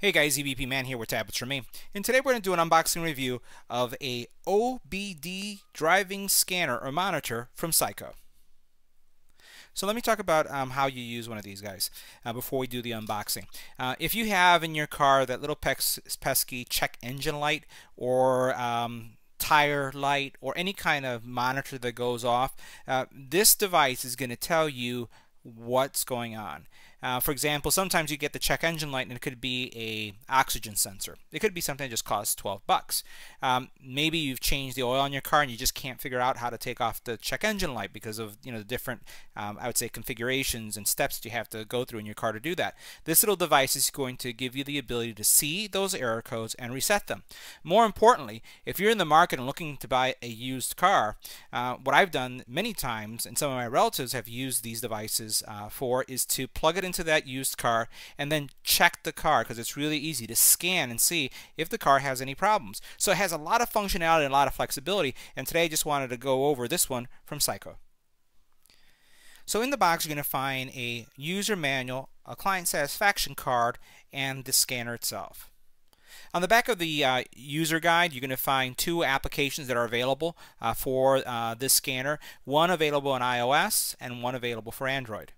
Hey guys, EBP Man here with Tablets for Me. And today we're going to do an unboxing review of a OBD driving scanner or monitor from Saicoo. So let me talk about um, how you use one of these guys uh, before we do the unboxing. Uh, if you have in your car that little pesky check engine light or um, tire light or any kind of monitor that goes off, uh, this device is going to tell you what's going on. Uh, for example, sometimes you get the check engine light and it could be a oxygen sensor. It could be something that just costs 12 bucks. Um, maybe you've changed the oil on your car and you just can't figure out how to take off the check engine light because of you know the different, um, I would say, configurations and steps you have to go through in your car to do that. This little device is going to give you the ability to see those error codes and reset them. More importantly, if you're in the market and looking to buy a used car, uh, what I've done many times, and some of my relatives have used these devices uh, for, is to plug it into that used car and then check the car because it's really easy to scan and see if the car has any problems. So it has a lot of functionality and a lot of flexibility and today I just wanted to go over this one from Saicoo. So in the box you're going to find a user manual, a client satisfaction card, and the scanner itself. On the back of the uh, user guide, you're going to find two applications that are available uh, for uh, this scanner. One available on iOS and one available for Android.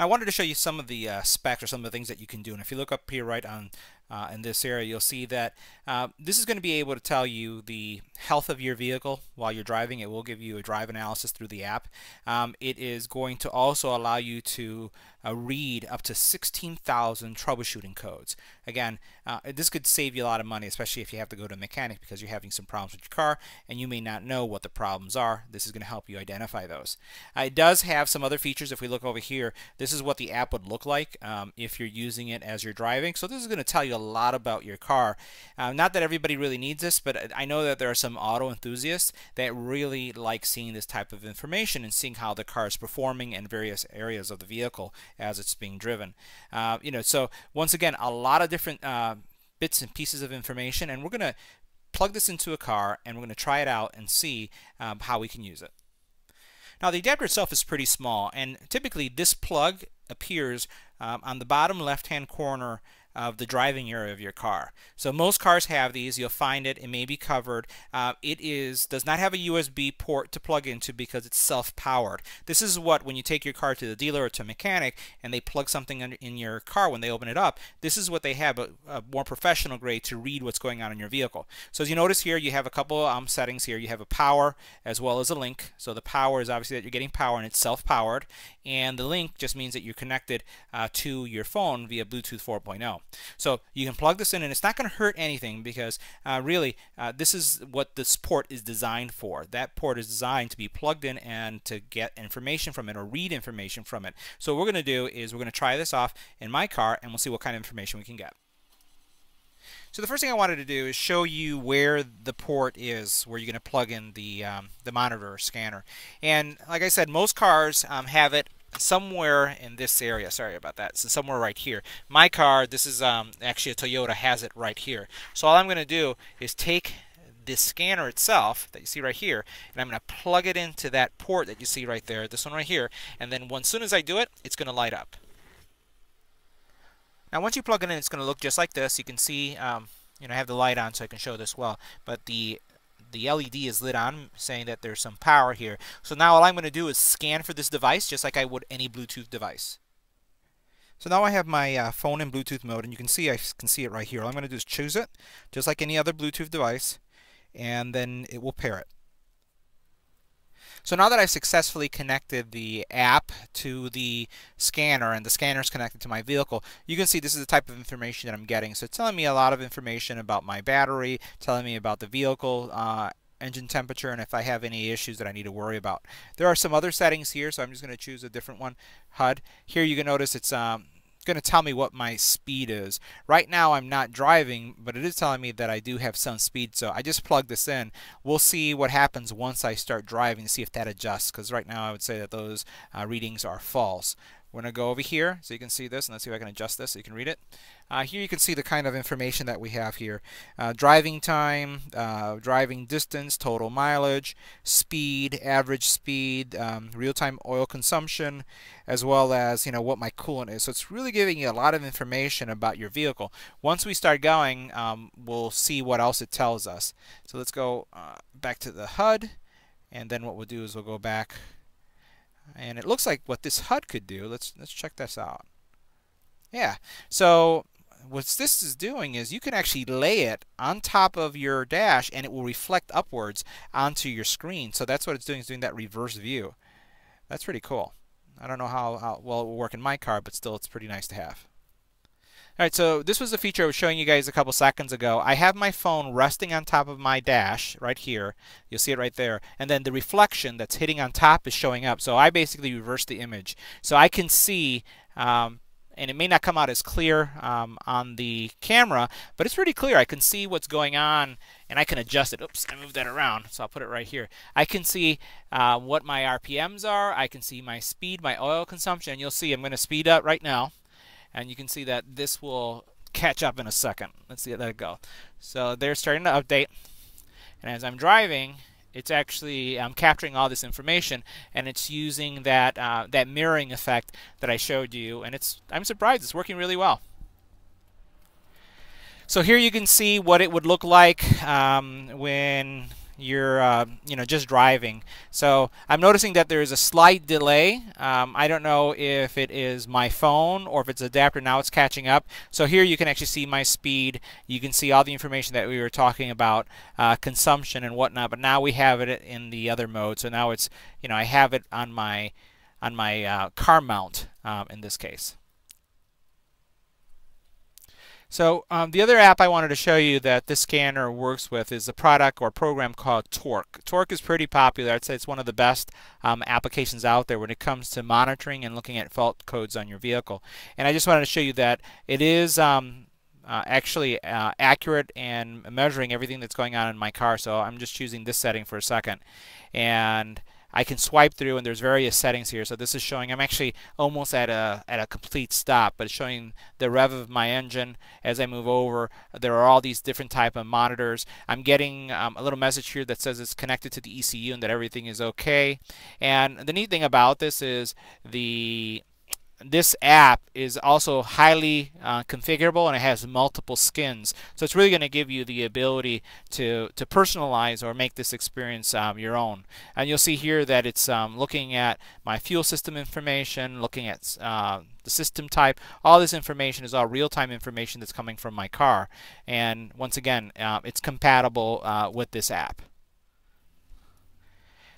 I wanted to show you some of the uh, specs or some of the things that you can do. And if you look up here right on uh, in this area, you'll see that uh, this is going to be able to tell you the health of your vehicle while you're driving. It will give you a drive analysis through the app. Um, it is going to also allow you to uh, read up to 16,000 troubleshooting codes. Again, uh, this could save you a lot of money, especially if you have to go to a mechanic because you're having some problems with your car and you may not know what the problems are. This is going to help you identify those. Uh, it does have some other features. If we look over here, this is what the app would look like um, if you're using it as you're driving. So this is going to tell you a lot about your car. Uh, not that everybody really needs this, but I know that there are some auto enthusiasts that really like seeing this type of information and seeing how the car is performing in various areas of the vehicle as it's being driven. Uh, you know, so once again, a lot of different uh, bits and pieces of information, and we're going to plug this into a car and we're going to try it out and see um, how we can use it. Now the adapter itself is pretty small and typically this plug appears um, on the bottom left hand corner of the driving area of your car. So most cars have these. You'll find it. It may be covered. Uh, it is does not have a USB port to plug into because it's self-powered. This is what when you take your car to the dealer or to a mechanic and they plug something in in your car when they open it up. This is what they have a, a more professional grade to read what's going on in your vehicle. So as you notice here, you have a couple um, settings here. You have a power as well as a link. So the power is obviously that you're getting power and it's self-powered, and the link just means that you're connected uh, to your phone via Bluetooth 4.0. So you can plug this in and it's not going to hurt anything because uh, really uh, this is what this port is designed for. That port is designed to be plugged in and to get information from it or read information from it. So what we're going to do is we're going to try this off in my car and we'll see what kind of information we can get. So the first thing I wanted to do is show you where the port is, where you're going to plug in the um, the monitor or scanner. And like I said, most cars um, have it somewhere in this area. Sorry about that. So somewhere right here. My car, this is um, actually a Toyota, has it right here. So all I'm going to do is take this scanner itself that you see right here, and I'm going to plug it into that port that you see right there, this one right here, and then as soon as I do it, it's going to light up. Now once you plug it in, it's going to look just like this. You can see, um, you know, I have the light on so I can show this well, but the the LED is lit on, saying that there's some power here. So now all I'm going to do is scan for this device, just like I would any Bluetooth device. So now I have my uh, phone in Bluetooth mode, and you can see I can see it right here. All I'm going to do is choose it, just like any other Bluetooth device, and then it will pair it. So now that I've successfully connected the app to the scanner and the scanner is connected to my vehicle, you can see this is the type of information that I'm getting. So it's telling me a lot of information about my battery, telling me about the vehicle uh, engine temperature and if I have any issues that I need to worry about. There are some other settings here, so I'm just going to choose a different one, HUD. Here you can notice it's um, going to tell me what my speed is. Right now I'm not driving, but it is telling me that I do have some speed, so I just plug this in. We'll see what happens once I start driving to see if that adjusts, because right now I would say that those uh, readings are false. We're going to go over here so you can see this, and let's see if I can adjust this so you can read it. Uh, here you can see the kind of information that we have here. Uh, driving time, uh, driving distance, total mileage, speed, average speed, um, real-time oil consumption, as well as you know what my coolant is. So it's really giving you a lot of information about your vehicle. Once we start going, um, we'll see what else it tells us. So let's go uh, back to the HUD, and then what we'll do is we'll go back and it looks like what this HUD could do. Let's let's check this out. Yeah. So what this is doing is you can actually lay it on top of your dash and it will reflect upwards onto your screen. So that's what it's doing, is doing that reverse view. That's pretty cool. I don't know how, how well it will work in my car, but still it's pretty nice to have. Alright, so this was a feature I was showing you guys a couple seconds ago. I have my phone resting on top of my dash right here. You'll see it right there. And then the reflection that's hitting on top is showing up. So I basically reversed the image. So I can see, um, and it may not come out as clear um, on the camera, but it's pretty clear. I can see what's going on and I can adjust it. Oops, I moved that around, so I'll put it right here. I can see uh, what my RPMs are. I can see my speed, my oil consumption. You'll see I'm going to speed up right now and you can see that this will catch up in a second. Let's see how that go. So they're starting to update, and as I'm driving, it's actually um, capturing all this information, and it's using that uh, that mirroring effect that I showed you, and it's I'm surprised it's working really well. So here you can see what it would look like um, when you're uh, you know just driving. So I'm noticing that there is a slight delay. Um, I don't know if it is my phone or if it's adapter. Now it's catching up. So here you can actually see my speed. You can see all the information that we were talking about, uh, consumption and whatnot. But now we have it in the other mode. So now it's you know I have it on my on my uh, car mount um, in this case. So um, the other app I wanted to show you that this scanner works with is a product or program called Torque. Torque is pretty popular. I'd say it's one of the best um, applications out there when it comes to monitoring and looking at fault codes on your vehicle. And I just wanted to show you that it is um, uh, actually uh, accurate and measuring everything that's going on in my car. So I'm just choosing this setting for a second. And I can swipe through and there's various settings here. So this is showing I'm actually almost at a at a complete stop, but it's showing the rev of my engine as I move over. There are all these different type of monitors. I'm getting um, a little message here that says it's connected to the ECU and that everything is okay. And the neat thing about this is the this app is also highly uh, configurable and it has multiple skins. So it's really going to give you the ability to, to personalize or make this experience um, your own. And you'll see here that it's um, looking at my fuel system information, looking at uh, the system type. All this information is all real-time information that's coming from my car. And once again, uh, it's compatible uh, with this app.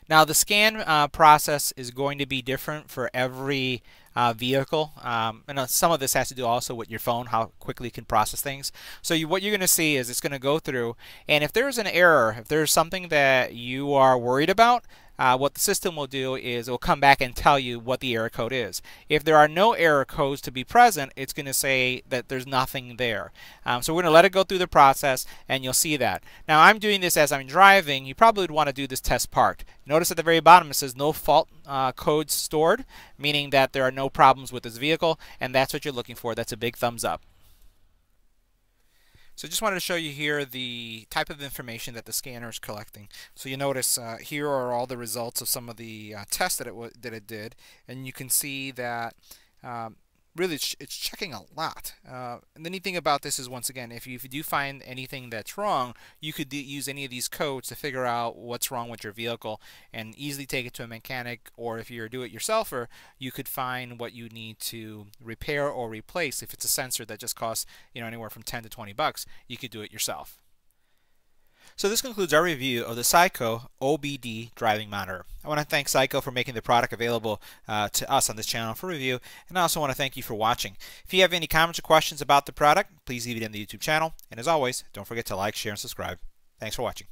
Now the scan uh, process is going to be different for every uh, vehicle. Um, and uh, some of this has to do also with your phone, how quickly it can process things. So you, what you're going to see is it's going to go through, and if there's an error, if there's something that you are worried about, uh, what the system will do is it will come back and tell you what the error code is. If there are no error codes to be present, it's going to say that there's nothing there. Um, so we're going to let it go through the process and you'll see that. Now I'm doing this as I'm driving. You probably would want to do this test part. Notice at the very bottom it says no fault uh, codes stored, meaning that there are no problems with this vehicle and that's what you're looking for. That's a big thumbs up. So I just wanted to show you here the type of information that the scanner is collecting. So you notice uh, here are all the results of some of the uh, tests that it, that it did, and you can see that um, really it's, checking a lot. Uh, and the neat thing about this is once again, if you, if you do find anything that's wrong, you could use any of these codes to figure out what's wrong with your vehicle and easily take it to a mechanic or if you're a do-it-yourselfer, you could find what you need to repair or replace. If it's a sensor that just costs you know anywhere from 10 to 20 bucks, you could do it yourself. So this concludes our review of the Saicoo OBD driving monitor. I want to thank Saicoo for making the product available uh, to us on this channel for review, and I also want to thank you for watching. If you have any comments or questions about the product, please leave it in the YouTube channel, and as always, don't forget to like, share, and subscribe. Thanks for watching.